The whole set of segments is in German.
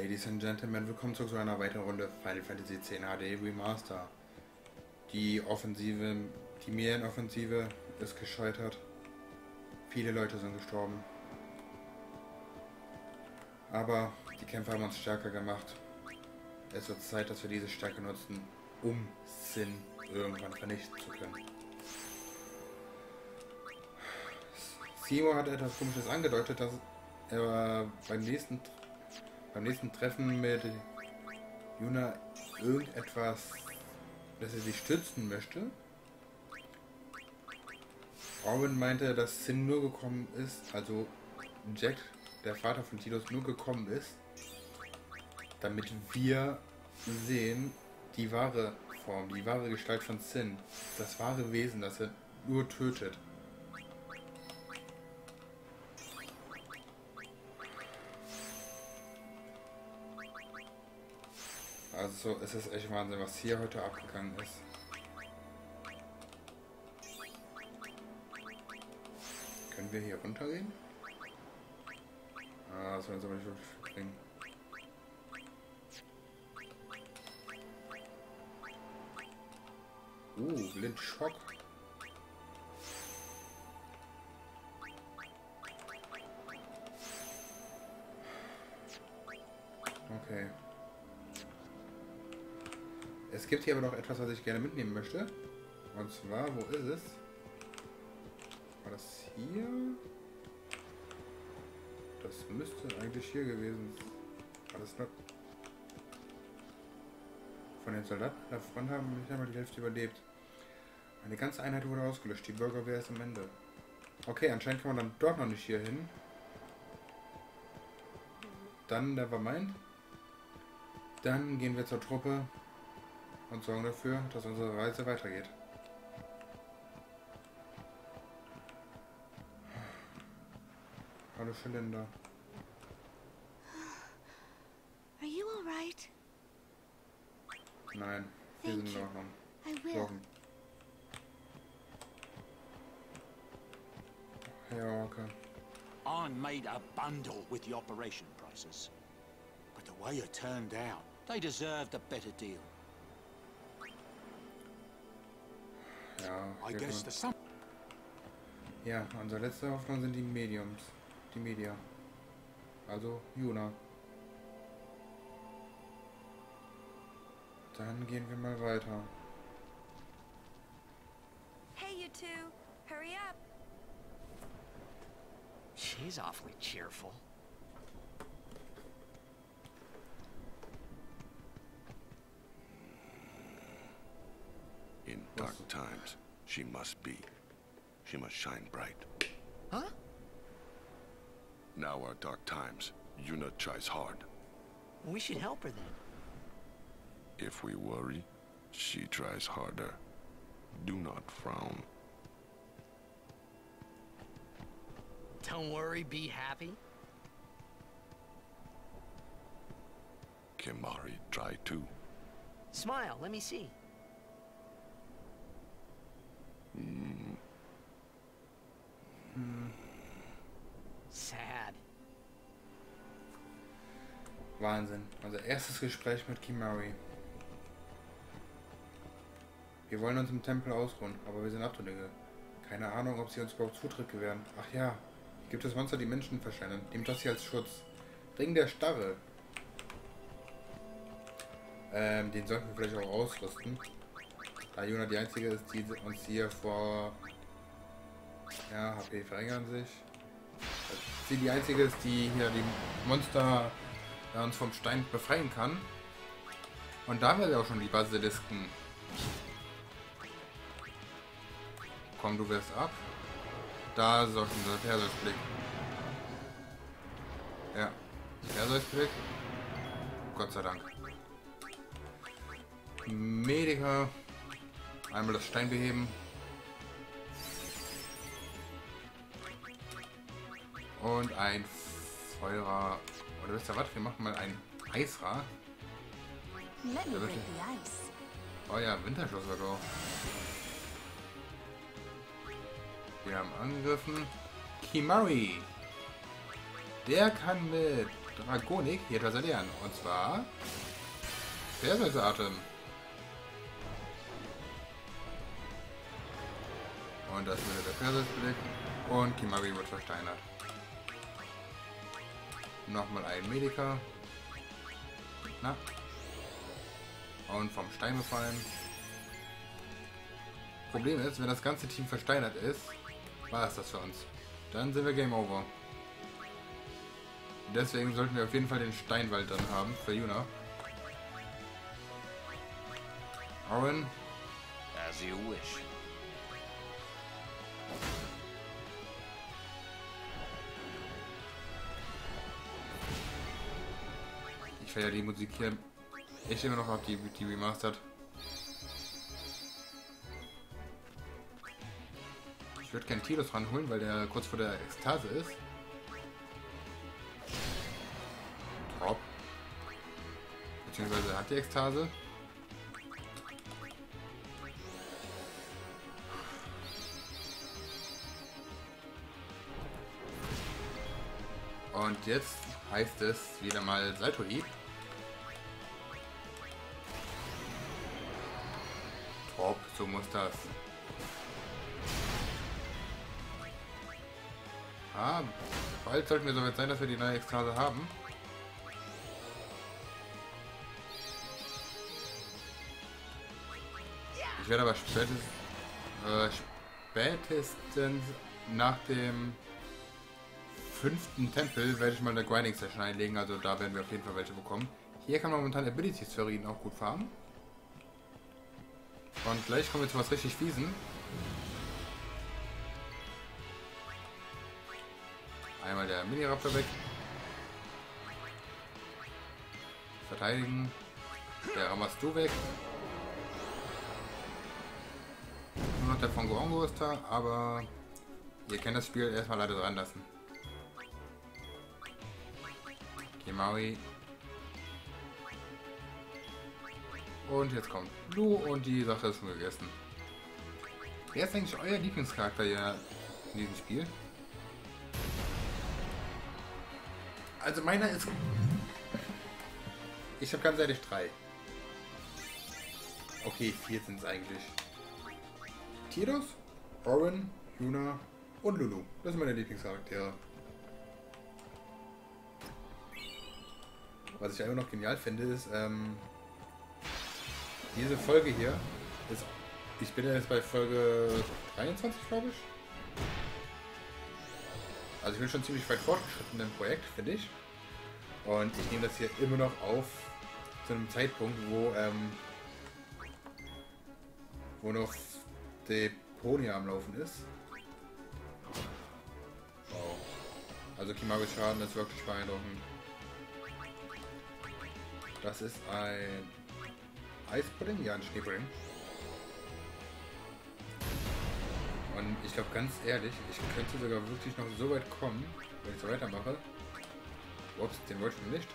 Ladies and Gentlemen, willkommen zurück zu einer weiteren Runde Final Fantasy X HD Remaster. Die Offensive, die Medienoffensive ist gescheitert. Viele Leute sind gestorben. Aber die Kämpfer haben uns stärker gemacht. Es wird Zeit, dass wir diese Stärke nutzen, um Sin irgendwann vernichten zu können. Simo hat etwas komisches angedeutet, dass er beim nächsten beim nächsten Treffen mit Juna irgendetwas, dass er sie stützen möchte. Owen meinte, dass Sin nur gekommen ist, also Jack, der Vater von Tilos, nur gekommen ist, damit wir sehen, die wahre Form, die wahre Gestalt von Sin, das wahre Wesen, das er nur tötet. Also es ist echt Wahnsinn, was hier heute abgegangen ist. Können wir hier runtergehen? Ah, das soll uns aber nicht wirklich bringen. Uh, Blind Schock. Okay. Es gibt hier aber noch etwas, was ich gerne mitnehmen möchte. Und zwar, wo ist es? War das hier? Das müsste eigentlich hier gewesen sein. War das noch? Von den Soldaten der Front haben nicht einmal die Hälfte überlebt. Eine ganze Einheit wurde ausgelöscht. Die Bürgerwehr ist am Ende. Okay, anscheinend kann man dann doch noch nicht hier hin. Dann Nevermind. Dann gehen wir zur Truppe und sorgen dafür, dass unsere Reise weitergeht. Hallo Zylinder. Are you all right? Nein, wir sind in. Ordnung. Sorgen. Herr Walker. I made a bundle with the operation prices. But the way it turned out, they deserved a better deal. Sum ja, unsere letzte Hoffnung sind die Mediums. Die Media. Also Juna. Dann gehen wir mal weiter. Hey, you two. Hurry up. She's awfully cheerful. In dark times, she must be. She must shine bright. Huh? Now are dark times. Yuna tries hard. We should help her then. If we worry, she tries harder. Do not frown. Don't worry, be happy. Kimari try too. Smile, let me see. Sad. Wahnsinn. Unser erstes Gespräch mit Kimari. Wir wollen uns im Tempel ausruhen, aber wir sind Abtrünnige. Keine Ahnung, ob sie uns überhaupt Zutritt gewähren. Ach ja, hier gibt es Monster, die Menschen verschwenden. Nehmt das hier als Schutz. Ring der Starre. Ähm, den sollten wir vielleicht auch ausrüsten. Da Juna die einzige ist, die uns hier vor... Ja, HP verringern sich. Sie die einzige ist, die hier die Monster der uns vom Stein befreien kann. Und da haben wir ja auch schon die Basilisken. Komm, du wirst ab. Da ist auch schon der Perseusblick. Ja, Perseusblick. Gott sei Dank. Medica. Einmal das Stein beheben. Und ein Feuerer. Oder wisst ihr was? Wir machen mal ein Eisrad. Oh ja, Winterschluss sogar. auch. Wir haben angegriffen. Kimari. Der kann mit Dragonik hier etwas erlernen. Und zwar Persesatem. Und das würde der Persesblick. Und Kimari wird versteinert. Nochmal ein Mediker. Na. Und vom Stein befallen. Problem ist, wenn das ganze Team versteinert ist, war es das für uns. Dann sind wir Game Over. Deswegen sollten wir auf jeden Fall den Steinwald dann haben für Juna. Owen, As you wish. Feiere die Musik hier echt immer noch ab, die, die Remastered. Ich würde keinen Tilos ranholen, weil der kurz vor der Ekstase ist. Top. Beziehungsweise hat die Ekstase. Und jetzt heißt es wieder mal Salto-Hieb. So muss das. Ah, bald sollten wir soweit sein, dass wir die neue Ekstase haben. Ich werde aber spätestens, äh, spätestens nach dem fünften Tempel werde ich mal eine Grinding Session einlegen, also da werden wir auf jeden Fall welche bekommen. Hier kann man momentan Abilities für ihn auch gut farmen. Und gleich kommen wir zu was richtig fiesen. Einmal der Mini-Raptor weg. Verteidigen. Der Ramastu weg. Nur noch der von Gorongo ist da, aber ihr kennt das Spiel erstmal leider dran lassen. Kimaui. Und jetzt kommt Lu und die Sache ist schon gegessen. Wer ist eigentlich euer Lieblingscharakter hier in diesem Spiel? Also meiner ist... Ich habe ganz ehrlich drei. Okay, vier sind es eigentlich. Tiros, Orin, Yuna und Lulu. Das sind meine Lieblingscharaktere. Was ich einfach noch genial finde, ist, ähm, diese Folge hier ist, ich bin ja jetzt bei Folge 23, glaube ich. Also ich bin schon ziemlich weit fortgeschritten im Projekt, finde ich. Und ich nehme das hier immer noch auf zu einem Zeitpunkt, wo, ähm, wo noch Deponia am Laufen ist. Wow. Also Kimaris Schaden ist wirklich beeindruckend. Das ist ein Eispudding? Ja, ein Schneepudding. Und ich glaube ganz ehrlich, ich könnte sogar wirklich noch so weit kommen, wenn ich so weitermache. Ups, den wollte ich nicht.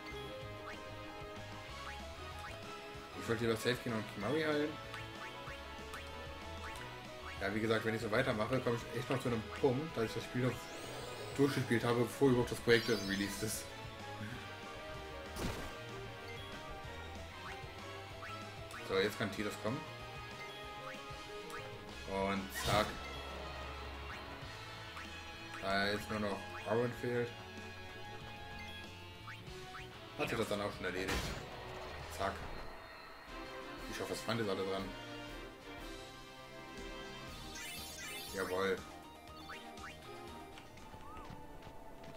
Ich wollte lieber safe gehen und Kimari heilen. Ja, wie gesagt, wenn ich so weitermache, komme ich echt noch zu einem Punkt, dass ich das Spiel noch durchgespielt habe, bevor überhaupt das Projekt released ist. Jetzt kann Titus kommen. Und zack. Da ist nur noch Aaron fehlt. Hat sich das dann auch schon erledigt. Zack. Ich hoffe, es fand ist alle dran. Jawohl.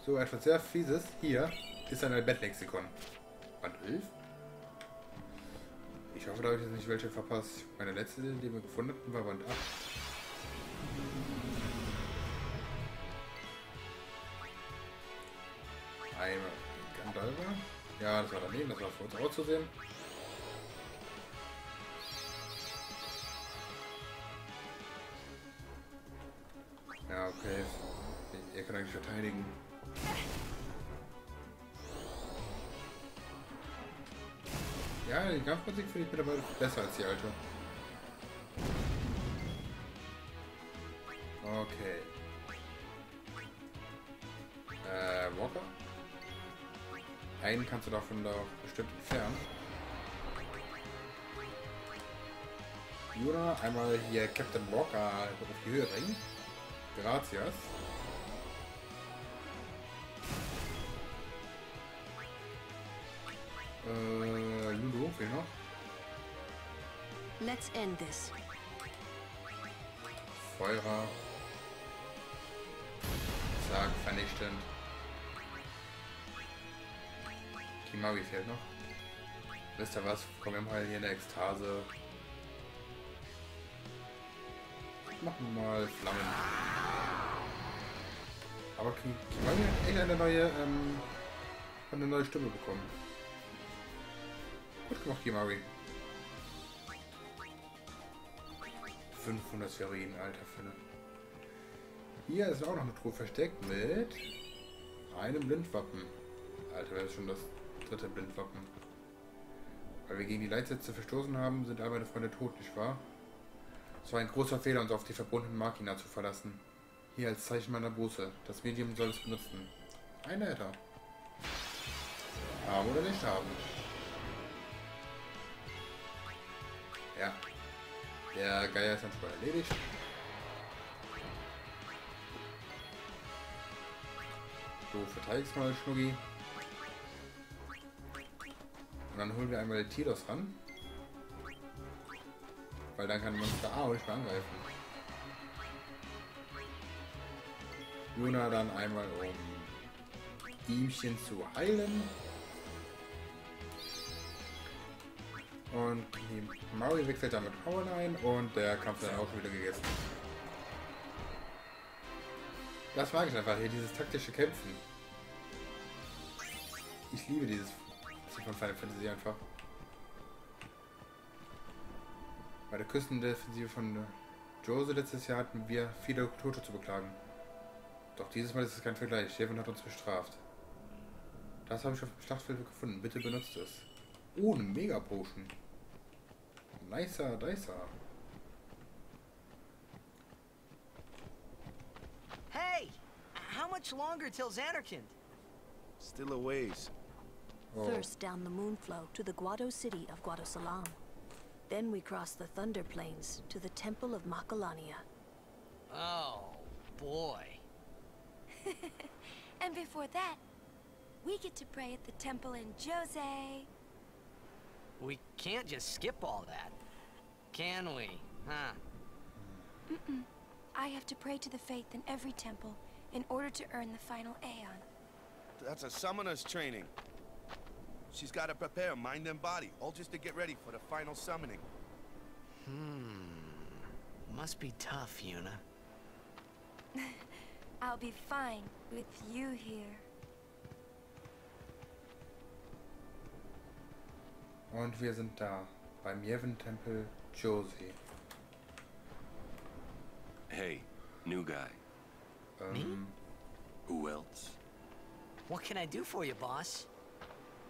So, etwas sehr fieses. Hier ist ein Bettlexikon. Band 11? Ich hoffe, da habe ich jetzt nicht welche verpasst. Meine letzte, die wir gefunden hatten, war Band 8. Einmal Gandalva. Ja, das war daneben, das war für uns auch zu sehen. Ja, okay. Ihr könnt eigentlich verteidigen. Ja, die Kampfmusik finde ich mittlerweile besser als die alte. Okay. Äh, Walker? einen kannst du davon da bestimmt entfernen. Juna, einmal hier Captain Walker auf die Höhe bringen. Gracias. Let's end this. Feuerer. Zack, vernichtend. Kimari fehlt noch. Wisst ihr was? Kommen wir mal hier in der Ekstase. Machen wir mal Flammen. Aber Ki- Kimari hat echt eine neue, ähm, eine neue Stimme bekommen. Gut gemacht, Kimari. 500 Sphärien, alter Fülle. Hier ist auch noch eine Truhe versteckt mit einem Blindwappen. Alter, das ist schon das dritte Blindwappen. Weil wir gegen die Leitsätze verstoßen haben, sind all meine Freunde tot, nicht wahr? Es war ein großer Fehler, uns auf die verbundenen Makina zu verlassen. Hier als Zeichen meiner Buße. Das Medium soll es benutzen. Ein Äther. Haben oder nicht haben. Ja. Der Geier ist dann schon erledigt. Du verteidigst mal, Schnuggi. Und dann holen wir einmal den Tilos ran. Weil dann kann Monster A auch nicht mehr angreifen. Juna dann einmal um ihmchen zu heilen. Und die Maui wechselt dann mit Power ein und der Kampf dann auch wieder gegessen. Das mag ich einfach hier, dieses taktische Kämpfen. Ich liebe dieses von Final Fantasy einfach. Bei der Küstendefensive von Jose letztes Jahr hatten wir viele Tote zu beklagen. Doch dieses Mal ist es kein Vergleich. Shevin hat uns bestraft. Das habe ich auf dem Schlachtfeld gefunden. Bitte benutzt es. Oh, eine Mega Potion. Nicer, uh, nicer. Uh. Hey! How much longer till Xanarkand? Still a ways. Oh. First down the Moonflow to the Guado city of Guadosalam. Then we cross the Thunder Plains to the Temple of Makalania. Oh, boy. And before that, we get to pray at the temple in Jose. We can't just skip all that. Can we? Huh? I have to pray to the faith in every temple in order to earn the final Aeon. That's a summoner's training. She's got to prepare mind and body, all just to get ready for the final summoning. Hmm. Must be tough, Yuna. I'll be fine with you here. Und wir sind da. Beim Yevon-Tempel Josie. Hey, new guy. Ähm, Who else? What can I do for you, boss?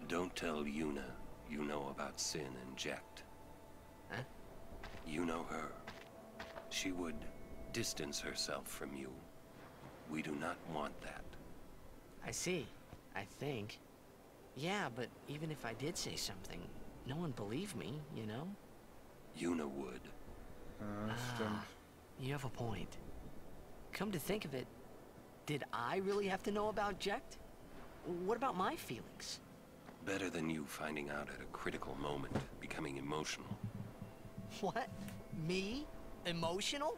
Don't tell Yuna you know about Sin and Jekt. Huh? You know her. She would distance herself from you. We do not want that. I see. I think. Yeah, but even if I did say something, no one believed me, you know? Yuna would. äh, stimmt. You have a point. Come to think of it, did I really have to know about Jekt? What about my feelings? Better than you finding out at a critical moment, becoming emotional. What? Me? Emotional?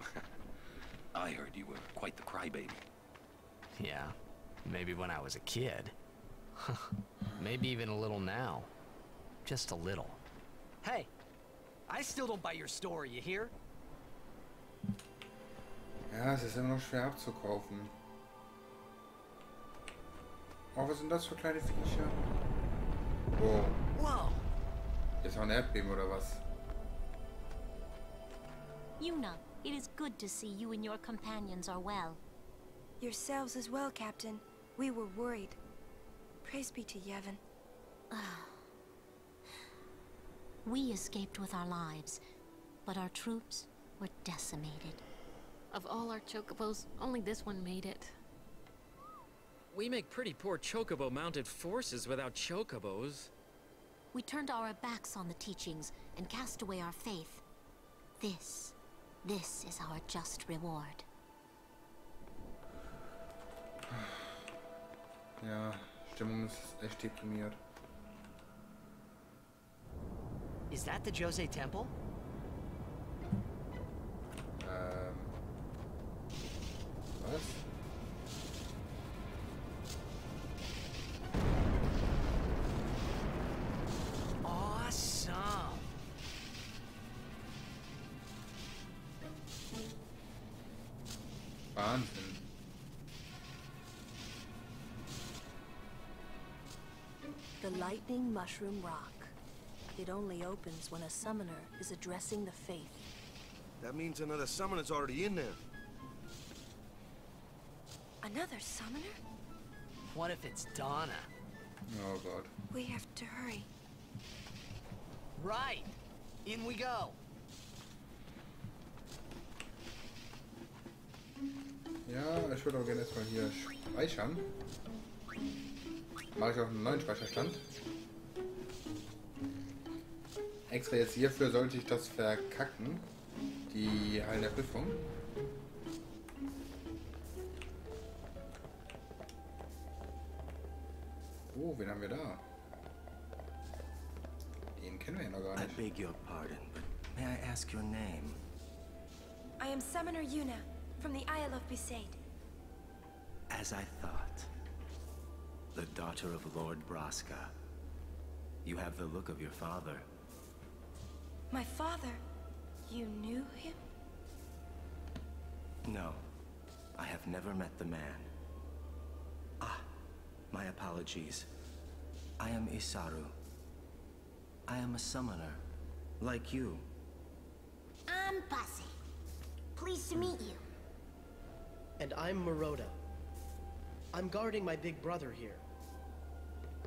I heard you were quite the crybaby. Yeah, maybe when I was a kid. maybe even a little now. Just a little. Hey, I still don't buy your story, you hear? Ja, es ist immer noch schwer abzukaufen. Oh, was sind das für kleine Viecher? Oh, Whoa! jetzt noch ein Erdbeben oder was? Yuna, it is good to see you and your companions are well. Yourselves as well, Captain. We were worried. Praise be to Yevon. Ah. We escaped with our lives, but our troops were decimated. Of all our chocobos, only this one made it. We make pretty poor chocobo-mounted forces without chocobos. We turned our backs on the teachings and cast away our faith. This, this is our just reward. Ja, Stimmung ist echt deprimiert. Is that the Jose Temple? Um, ähm. Was? Awesome! Wahnsinn. The Lightning Mushroom Rock. It only opens when a summoner is addressing the faith. That means another summoner's already in there. Another summoner? What if it's Donna? Oh God. We have to hurry. Right! In we go! Ja, ich würde auch gerne erstmal hier speichern. Mache ich auf einen neuen Speicherstand. Extra jetzt hierfür sollte ich das verkacken. Die Hallen der Prüfung. Oh, wen haben wir da? Den kennen wir ja noch gar I nicht. beg your pardon, but may I ask your name? I am Summoner Yuna, from the Isle of Besaid. As I thought. The daughter of Lord Braska. You have the look of your father. My father, you knew him? No, I have never met the man. Ah, my apologies. I am Isaru. I am a summoner, like you. I'm Bussy. Pleased to meet you. And I'm Maroda. I'm guarding my big brother here.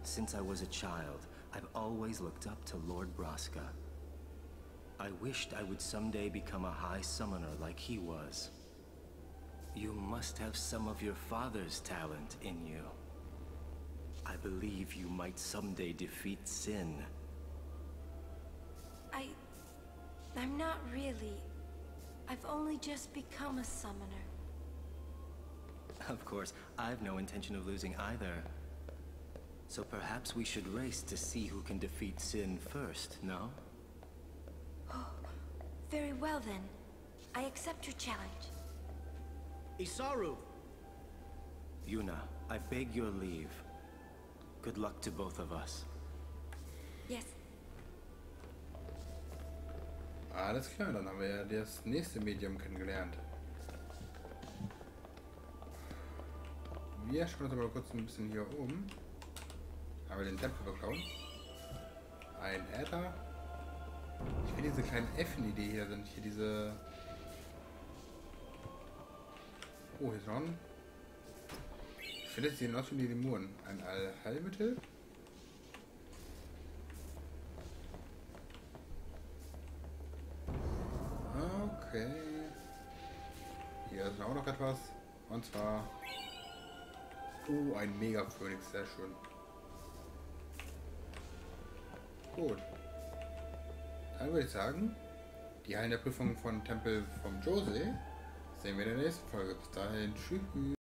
Since I was a child, I've always looked up to Lord Braska. I wished I would someday become a high summoner like he was. You must have some of your father's talent in you. I believe you might someday defeat Sin. I... I'm not really. I've only just become a summoner. Of course, I've no intention of losing either. So perhaps we should race to see who can defeat Sin first, no? Very well then. I accept your challenge. Isaru! Yuna, I beg your leave. Good luck to both of us. Yes. Alles klar, dann haben wir ja das nächste Medium kennengelernt. Wir schauen uns aber kurz ein bisschen hier um. Haben wir den Tempel beklauen. Ein Äther. Ich finde diese kleinen Äffen, die hier sind. Hier diese... Oh, hier noch ein... Ich finde, es sehen aus wie die Lemuren. Ein Allheilmittel. Okay. Hier ist auch noch etwas. Und zwar... Uh, ein Mega-Phönix. Sehr schön. Gut. Dann würde ich sagen, die Hallen der Prüfung von Tempel vom Jose sehen wir in der nächsten Folge. Bis dahin, tschüss.